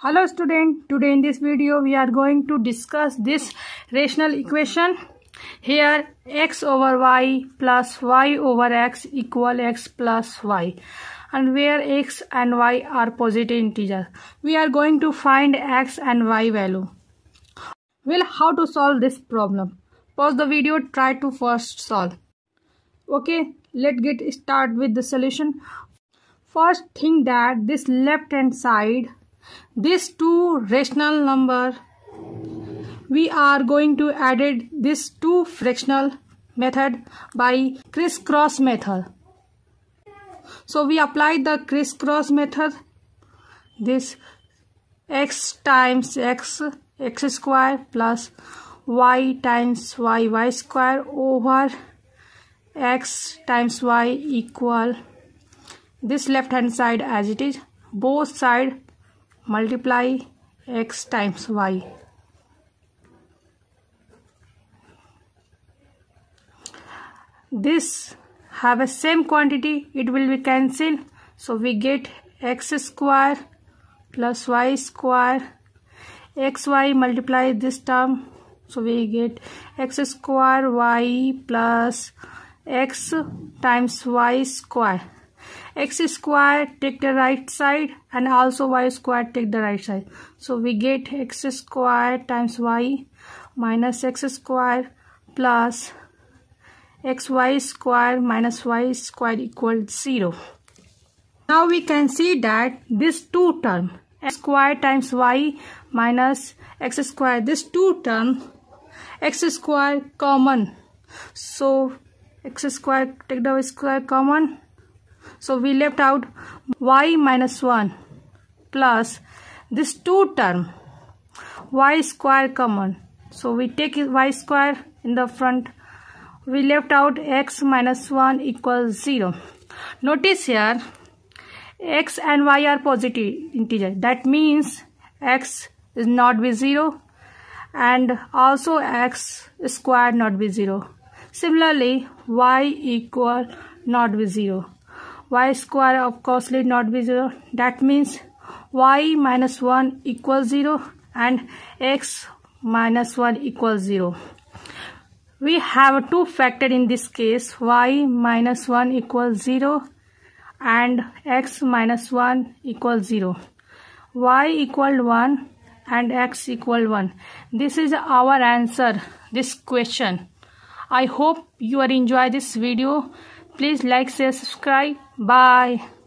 Hello student, today in this video we are going to discuss this rational equation. Here x over y plus y over x equal x plus y and where x and y are positive integers. We are going to find x and y value. Well, how to solve this problem? Pause the video, try to first solve. Okay, let's get start with the solution. First think that this left hand side these two rational number we are going to added this two fractional method by crisscross method. So we apply the crisscross method this x times x x square plus y times y y square over x times y equal this left hand side as it is. Both side multiply x times y. This have a same quantity it will be cancelled. So we get x square plus y square. Xy multiply this term. So we get x square y plus x times y square x square take the right side and also y square take the right side. So we get x square times y minus x square plus xy square minus y square equal 0 now we can see that this two term x square times y minus x square this two term x square common. So x square take the square common so we left out y minus 1 plus this 2 term y square common. So we take y square in the front. We left out x minus 1 equals 0. Notice here x and y are positive integer. That means x is not be 0 and also x square not be 0. Similarly, y equal not be 0 y square of course not be 0 that means y minus 1 equals 0 and x minus 1 equals 0 we have two factor in this case. y minus 1 equals 0 and x minus 1 equals 0 y equal 1 and x equal 1 this is our answer this question. I hope you are enjoy this video please like share subscribe. Bye